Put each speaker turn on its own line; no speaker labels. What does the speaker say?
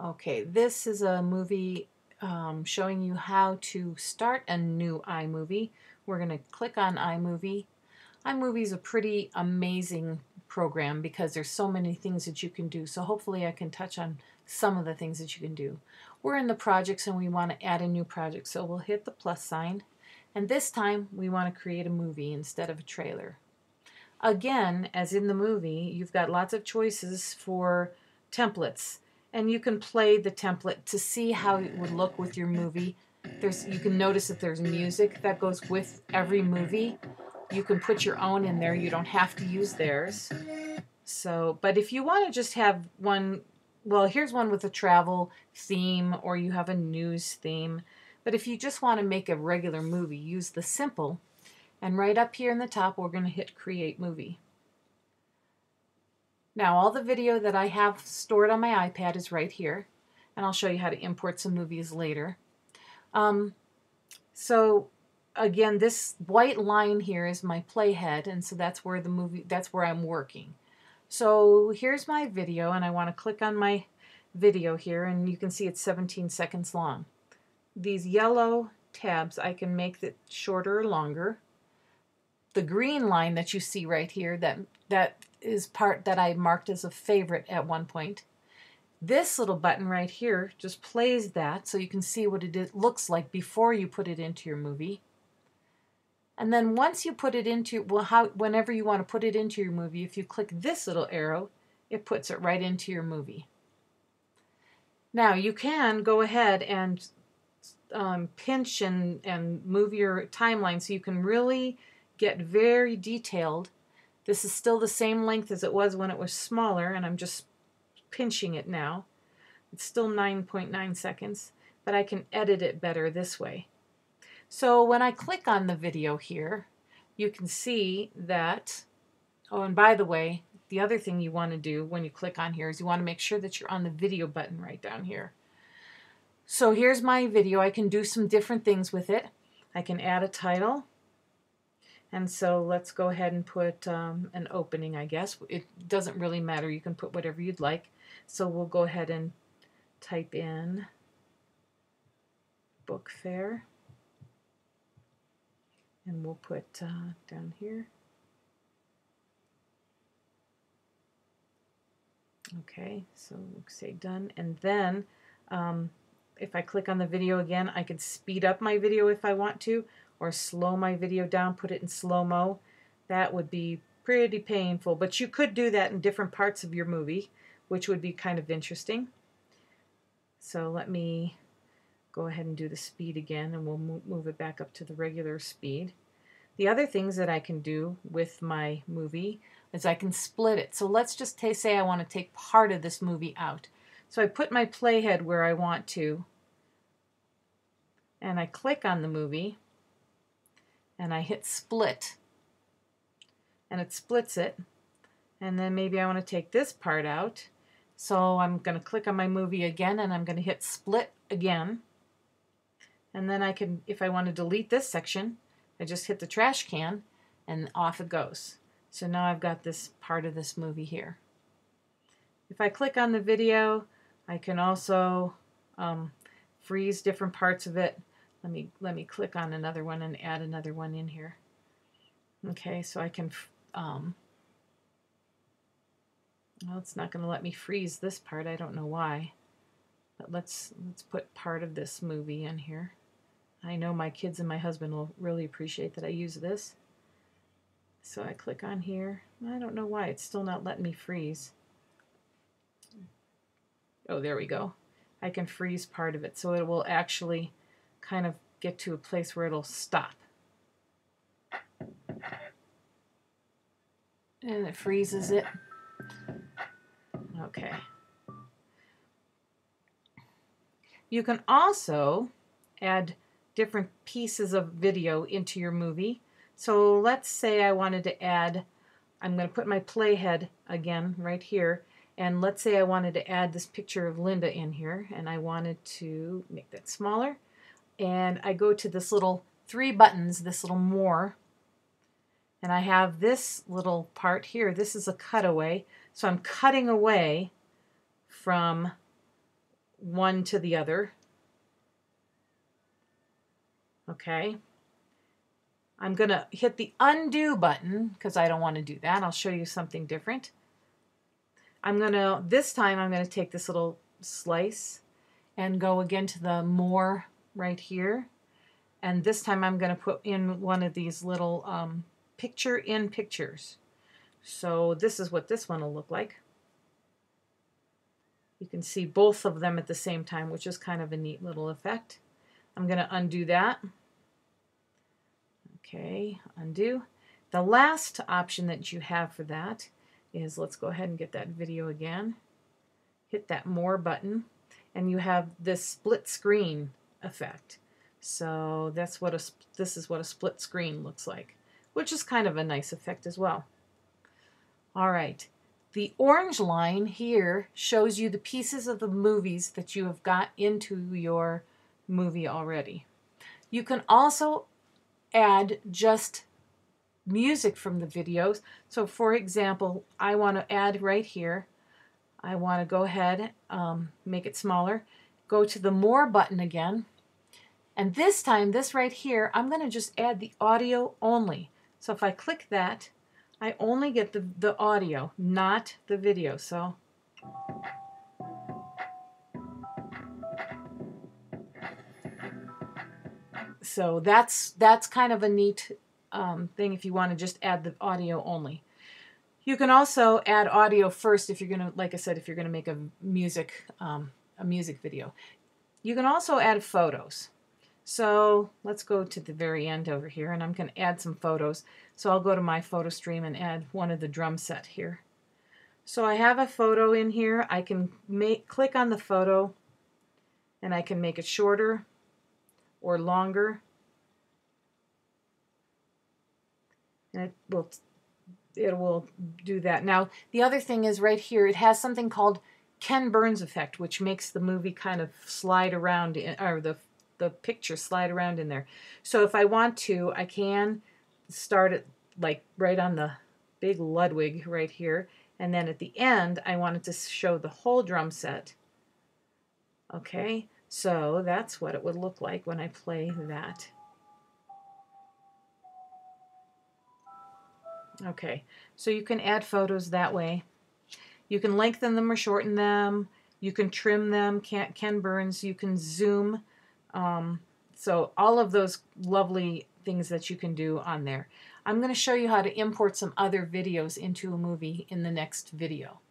Okay, this is a movie um, showing you how to start a new iMovie. We're going to click on iMovie. iMovie is a pretty amazing program because there's so many things that you can do. So hopefully I can touch on some of the things that you can do. We're in the projects and we want to add a new project. So we'll hit the plus sign. And this time we want to create a movie instead of a trailer. Again, as in the movie, you've got lots of choices for templates and you can play the template to see how it would look with your movie. There's you can notice that there's music that goes with every movie. You can put your own in there. You don't have to use theirs. So, but if you want to just have one, well, here's one with a travel theme or you have a news theme. But if you just want to make a regular movie, use the simple. And right up here in the top, we're going to hit create movie. Now all the video that I have stored on my iPad is right here and I'll show you how to import some movies later. Um, so again this white line here is my playhead and so that's where the movie that's where I'm working. So here's my video and I want to click on my video here and you can see it's 17 seconds long. These yellow tabs I can make it shorter or longer. The green line that you see right here that that is part that I marked as a favorite at one point. This little button right here just plays that so you can see what it looks like before you put it into your movie. And then once you put it into, well, how, whenever you want to put it into your movie, if you click this little arrow, it puts it right into your movie. Now you can go ahead and um, pinch and, and move your timeline so you can really get very detailed this is still the same length as it was when it was smaller, and I'm just pinching it now. It's still 9.9 seconds, but I can edit it better this way. So when I click on the video here, you can see that, oh, and by the way, the other thing you want to do when you click on here is you want to make sure that you're on the video button right down here. So here's my video. I can do some different things with it. I can add a title. And so let's go ahead and put um, an opening, I guess. It doesn't really matter. You can put whatever you'd like. So we'll go ahead and type in book fair. And we'll put uh, down here. Okay, so say done. And then um, if I click on the video again, I could speed up my video if I want to, or slow my video down, put it in slow-mo, that would be pretty painful. But you could do that in different parts of your movie, which would be kind of interesting. So let me go ahead and do the speed again, and we'll move it back up to the regular speed. The other things that I can do with my movie is I can split it. So let's just say I want to take part of this movie out. So I put my playhead where I want to, and I click on the movie, and I hit split. And it splits it. And then maybe I want to take this part out. So I'm going to click on my movie again and I'm going to hit split again. And then I can if I want to delete this section I just hit the trash can and off it goes. So now I've got this part of this movie here. If I click on the video I can also um, freeze different parts of it let me let me click on another one and add another one in here. Okay, so I can. Um, well, it's not going to let me freeze this part. I don't know why, but let's let's put part of this movie in here. I know my kids and my husband will really appreciate that I use this. So I click on here. I don't know why it's still not letting me freeze. Oh, there we go. I can freeze part of it, so it will actually kind of get to a place where it'll stop. And it freezes it. Okay. You can also add different pieces of video into your movie. So let's say I wanted to add, I'm going to put my playhead again right here, and let's say I wanted to add this picture of Linda in here, and I wanted to make that smaller and I go to this little three buttons, this little more, and I have this little part here. This is a cutaway. So I'm cutting away from one to the other. Okay. I'm going to hit the undo button because I don't want to do that. I'll show you something different. I'm going to, this time I'm going to take this little slice and go again to the more right here. And this time I'm going to put in one of these little um, picture in pictures. So this is what this one will look like. You can see both of them at the same time, which is kind of a neat little effect. I'm going to undo that. Okay, undo. The last option that you have for that is, let's go ahead and get that video again. Hit that more button and you have this split screen effect. So that's what a this is what a split screen looks like, which is kind of a nice effect as well. All right. The orange line here shows you the pieces of the movies that you have got into your movie already. You can also add just music from the videos. So for example, I want to add right here, I want to go ahead, um, make it smaller, go to the more button again, and this time, this right here, I'm going to just add the audio only. So if I click that, I only get the, the audio, not the video. So so that's that's kind of a neat um, thing if you want to just add the audio only. You can also add audio first if you're gonna, like I said, if you're gonna make a music um, a music video. You can also add photos. So let's go to the very end over here and I'm going to add some photos. So I'll go to my photo stream and add one of the drum set here. So I have a photo in here. I can make click on the photo and I can make it shorter or longer. And it will it will do that. Now, the other thing is right here, it has something called Ken Burns effect, which makes the movie kind of slide around, in, or the the picture slide around in there. So if I want to, I can start it like right on the big Ludwig right here. And then at the end, I wanted to show the whole drum set. Okay, so that's what it would look like when I play that. Okay, so you can add photos that way. You can lengthen them or shorten them. You can trim them, Ken Burns. You can zoom um, so all of those lovely things that you can do on there. I'm going to show you how to import some other videos into a movie in the next video.